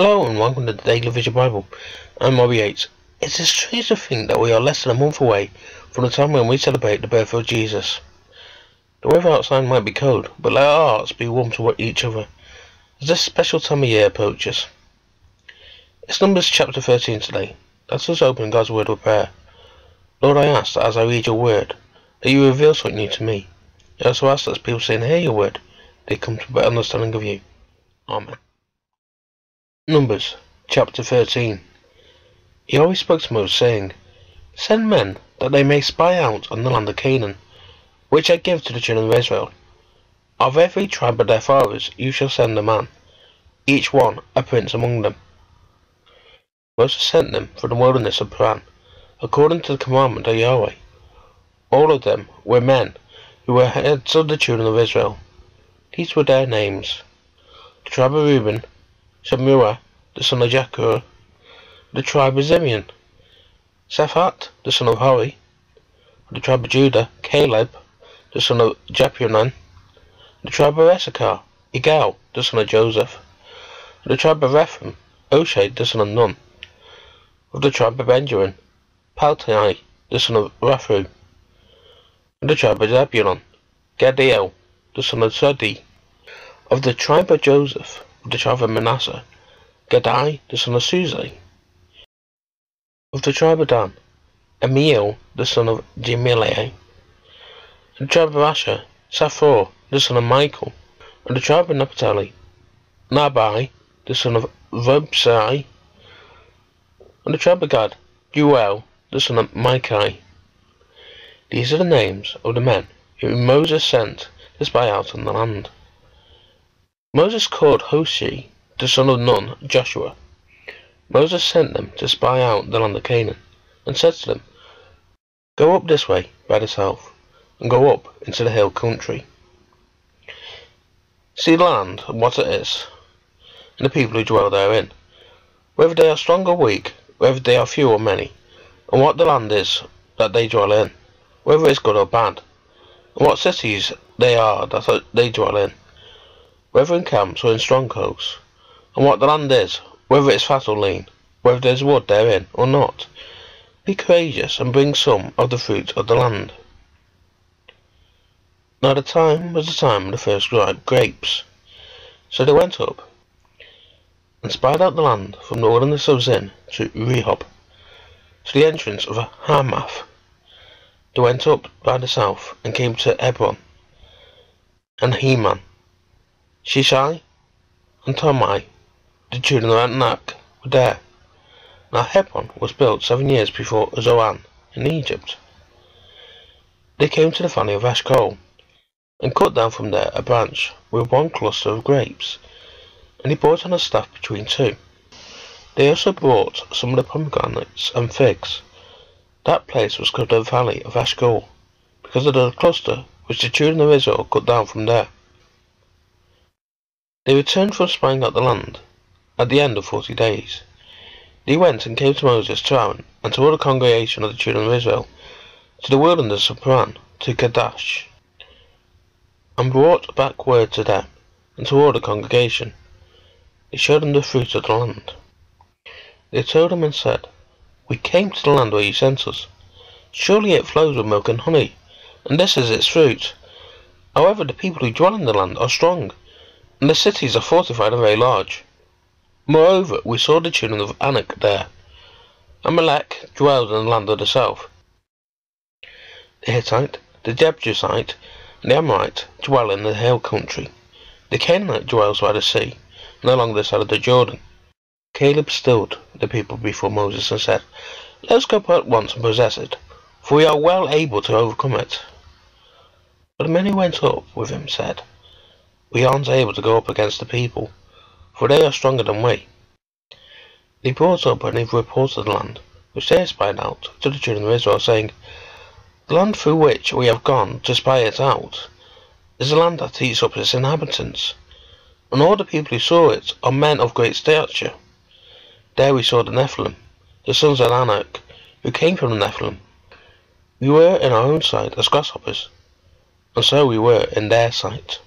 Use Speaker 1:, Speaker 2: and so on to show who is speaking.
Speaker 1: Hello and welcome to the Daily Visual Bible. I'm Robbie Yates. It's a strange to think that we are less than a month away from the time when we celebrate the birth of Jesus. The weather outside might be cold, but let our hearts be warm to each other as this special time of year approaches. It's Numbers chapter 13 today. Let us just open God's word with prayer. Lord, I ask that as I read your word, that you reveal something new to me. I also ask that as people see and hear your word, they come to a better understanding of you. Amen. Numbers chapter 13 Yahweh spoke to Moses, saying, Send men, that they may spy out on the land of Canaan, which I give to the children of Israel. Of every tribe of their fathers you shall send a man, each one a prince among them. Moses sent them from the wilderness of Paran, according to the commandment of Yahweh. All of them were men who were heads of the children of Israel. These were their names. The tribe of Reuben, Shammua, the son of Jacob, the tribe of Simeon, Shaphat, the son of Hori, the tribe of Judah, Caleb, the son of Jephunneh, the tribe of Issachar, Igal, the son of Joseph, the tribe of Ephraim, Hoshea, the son of Nun, of the tribe of Benjamin, Paltai, the son of Raphu, of the tribe of Zebulun, Gadiel, the son of Sodi, of the tribe of Joseph, the tribe of Manasseh, Gadai, the son of Suzi. Of the tribe of Dan, Amiel, the son of Jemiel. Of the tribe of Asher, Saphor, the son of Michael. Of the tribe of Naphtali, Nabai, the son of Vobsai. Of the tribe of Gad, Juel, the son of Micah. These are the names of the men whom Moses sent to spy out on the land. Moses called Hoshea, the son of Nun, Joshua. Moses sent them to spy out the land of Canaan, and said to them, Go up this way by the south, and go up into the hill country. See the land and what it is, and the people who dwell therein, whether they are strong or weak, whether they are few or many, and what the land is that they dwell in, whether it is good or bad, and what cities they are that they dwell in, whether in camps or in strongholds, and what the land is, whether it is fat or lean, whether there is wood therein or not. Be courageous and bring some of the fruit of the land. Now the time was the time of the first grapes. So they went up and spied out the land from the wilderness of Zin to Rehob, to the entrance of Hamath. They went up by the south and came to Hebron, and Heman, Sheshai, and Tomai, the children of Anak, were there. Now Hebron was built seven years before Zoan in Egypt. They came to the valley of Eshcol, and cut down from there a branch with one cluster of grapes, and he brought on a staff between two. They also brought some of the pomegranates and figs. That place was called the valley of Eshcol, because of the cluster which the children of Israel cut down from there. They returned from spying out the land at the end of forty days. They went and came to Moses to Aaron and to all the congregation of the children of Israel, to the wilderness of Paran, to Kadesh, and brought back word to them and to all the congregation. They showed them the fruit of the land. They told them and said, We came to the land where you sent us. Surely it flows with milk and honey, and this is its fruit. However, the people who dwell in the land are strong, and the cities are fortified and very large. Moreover, we saw the children of Anak there. Amalek dwelled in the land of the south. The Hittite, the Jebusite, and the Amorite dwell in the hill country. The Canaanite dwells by the sea, and along the side of the Jordan. Caleb stilled the people before Moses and said, Let us go up at once and possess it, for we are well able to overcome it. But who went up with him said, we aren't able to go up against the people, for they are stronger than we. They brought up and they reported the land, which they spied out, to the children of Israel, saying, The land through which we have gone to spy it out is a land that eats up its inhabitants, and all the people who saw it are men of great stature. There we saw the Nephilim, the sons of Anak, who came from the Nephilim. We were in our own sight as grasshoppers, and so we were in their sight.